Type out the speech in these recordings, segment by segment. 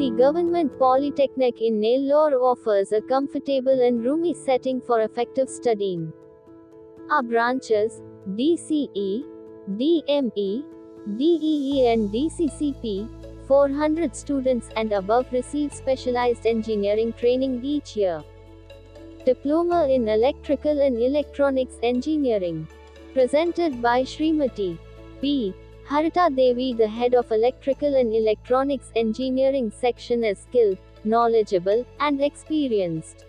The Government Polytechnic in Nellore offers a comfortable and roomy setting for effective studying. Our branches, DCE, DME, DEE and DCCP, 400 students and above receive specialized engineering training each year. Diploma in Electrical and Electronics Engineering. Presented by Srimati P. Harita Devi, the head of Electrical and Electronics Engineering section, is skilled, knowledgeable, and experienced.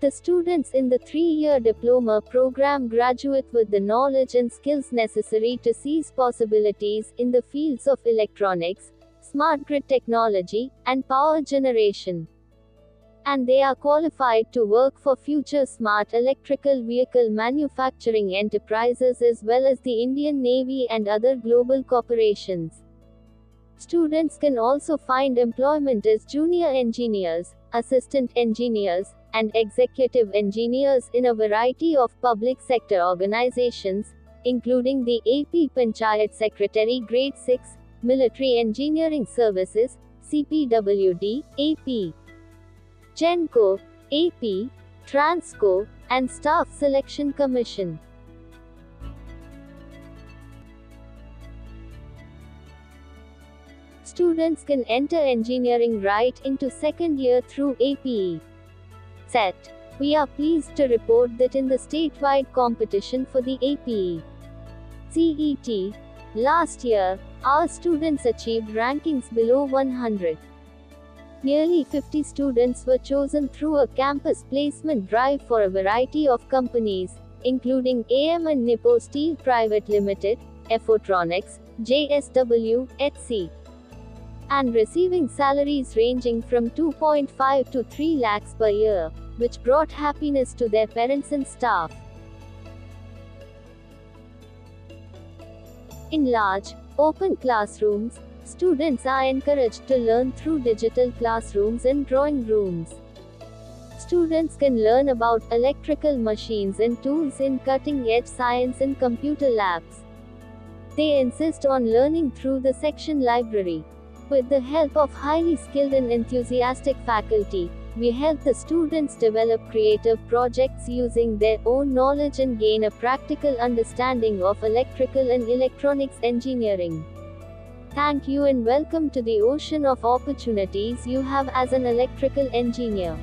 The students in the three-year diploma program graduate with the knowledge and skills necessary to seize possibilities in the fields of electronics, smart grid technology, and power generation. And they are qualified to work for future smart electrical vehicle manufacturing enterprises as well as the Indian Navy and other global corporations. Students can also find employment as junior engineers, assistant engineers, and executive engineers in a variety of public sector organizations, including the AP Panchayat Secretary Grade 6, Military Engineering Services, CPWD, AP, GENCO, AP, TRANSCO, and Staff Selection Commission. Students can enter engineering right into second year through APE. Set. We are pleased to report that in the statewide competition for the AP ECET last year, our students achieved rankings below 100. Nearly 50 students were chosen through a campus placement drive for a variety of companies, including AM and Nippon Steel Private Limited, Efftronics, JSW, etc. And receiving salaries ranging from 2.5 to 3 lakhs per year, which brought happiness to their parents and staff. In large, open classrooms, students are encouraged to learn through digital classrooms and drawing rooms. Students can learn about electrical machines and tools in cutting edge science and computer labs. They insist on learning through the section library. With the help of highly skilled and enthusiastic faculty, we help the students develop creative projects using their own knowledge and gain a practical understanding of electrical and electronics engineering. Thank you and welcome to the ocean of opportunities you have as an electrical engineer.